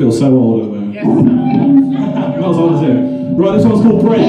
feel so old at the moment. Not as old as. Right, this one's called Break.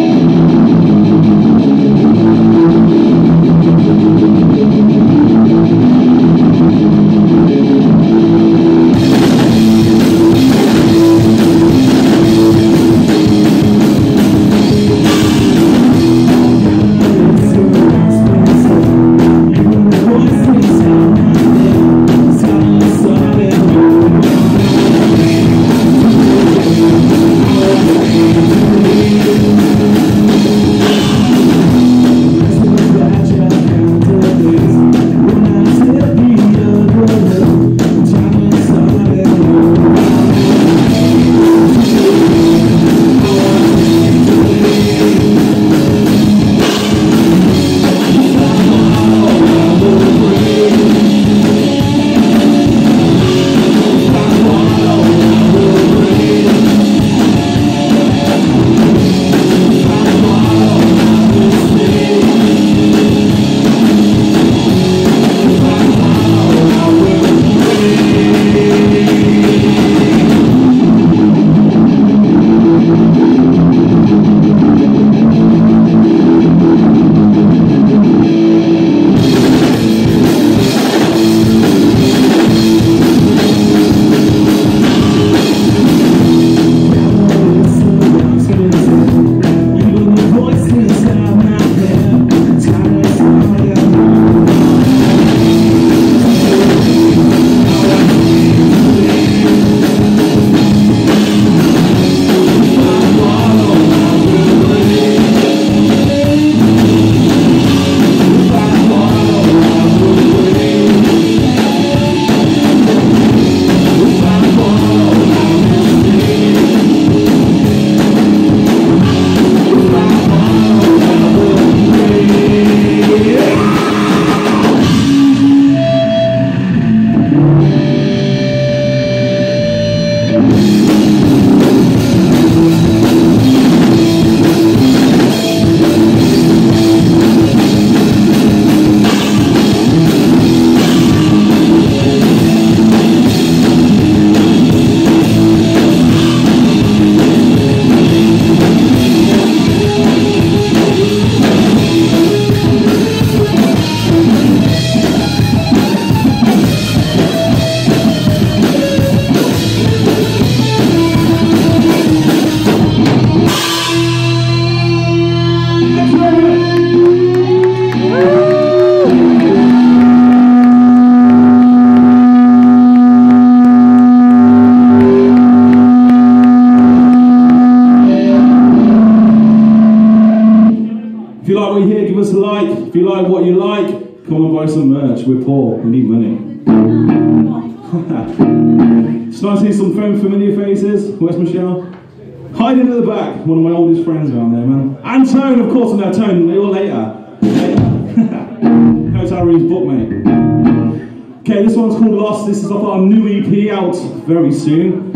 One of my oldest friends around there, man. And Tone, of course. and No, Tone. You're later. Later. Hotel Reeves book, mate. Okay, this one's called Lost. This is off our new EP out very soon.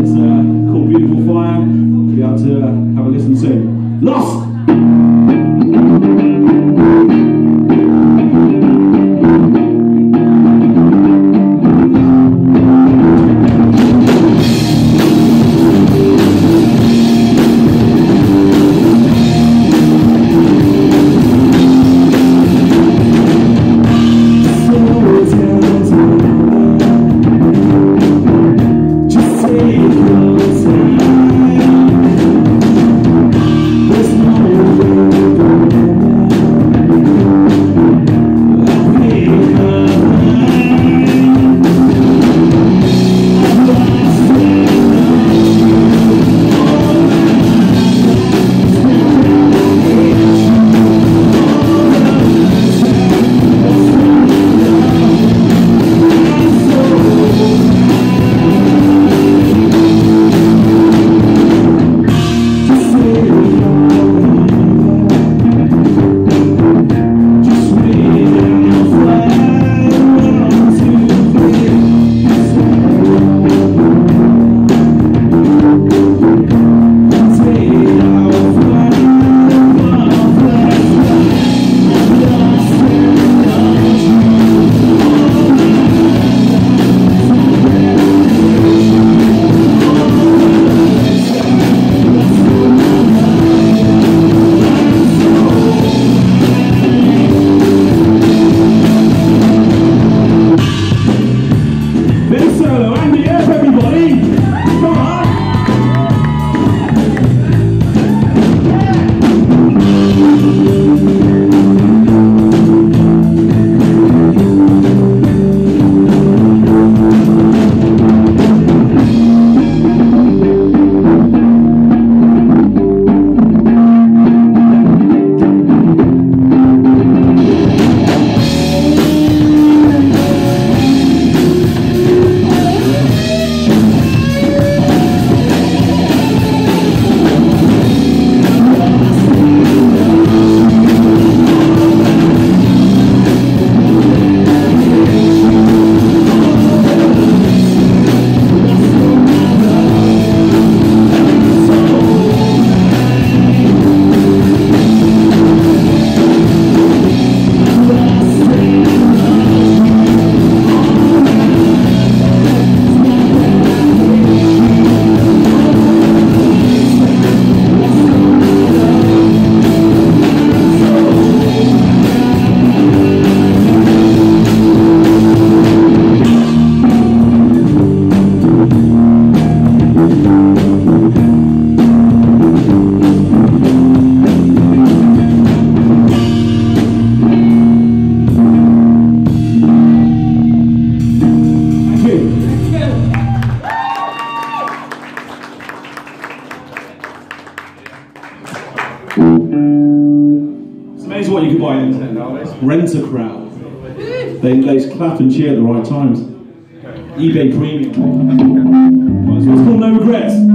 It's uh, called Beautiful Fire. You'll be able to uh, have a listen soon. Lost! They, they clap and cheer at the right times. eBay Premium. It's called No Regrets.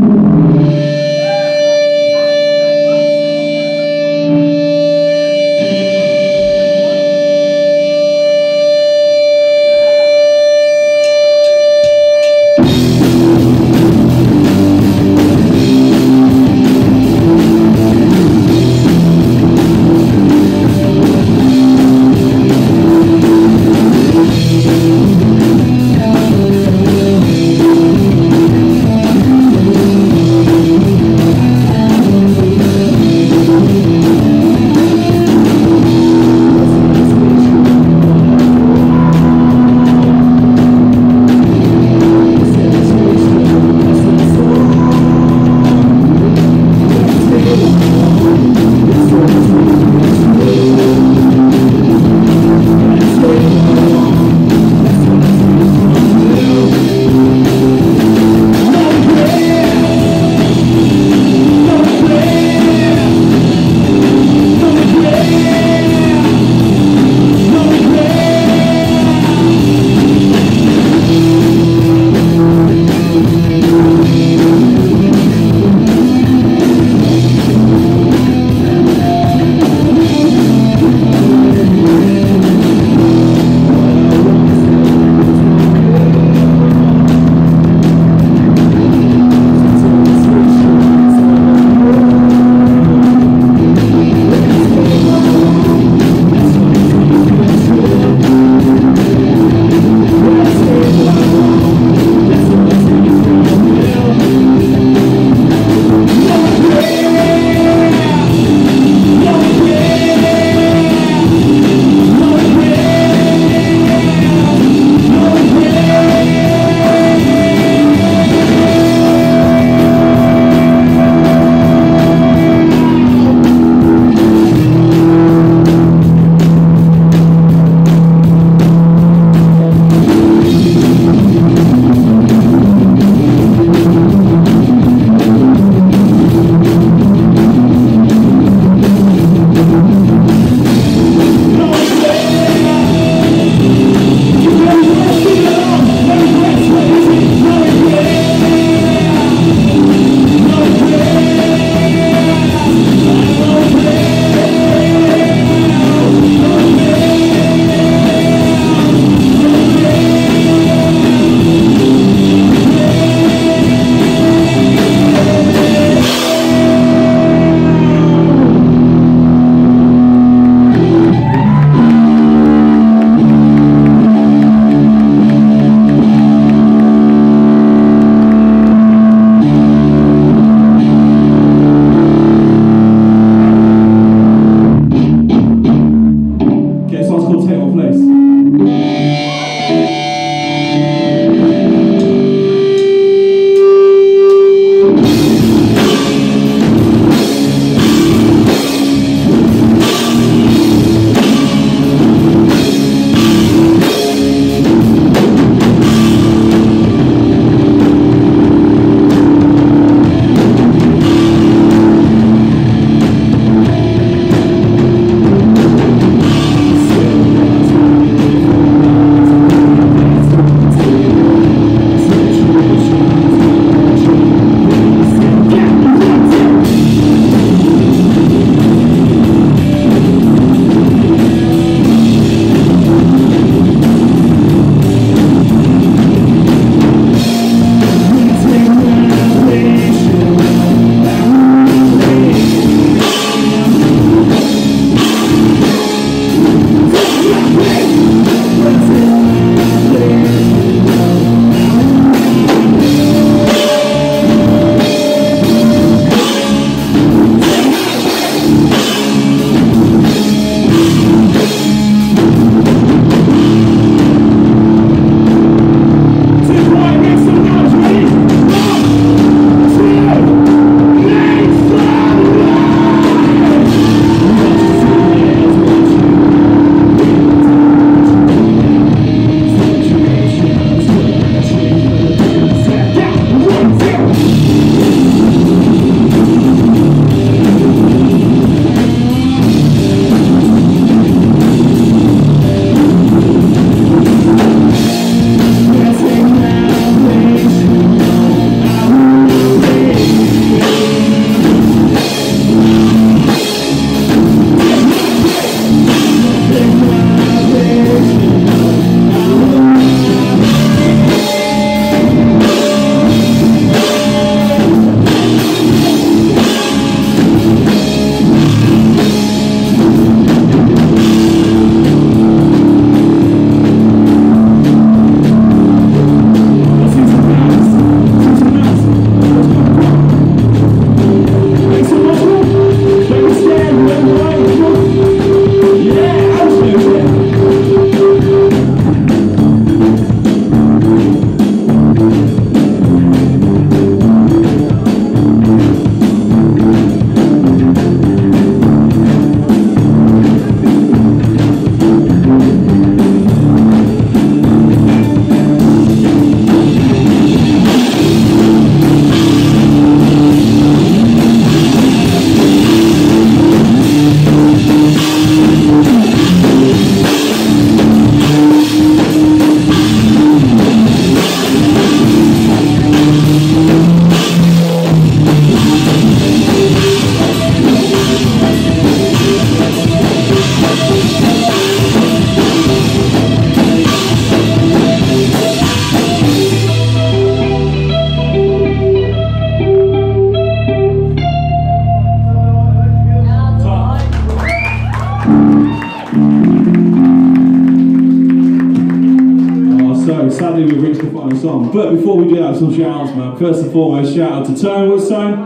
To Tone. What's Tone?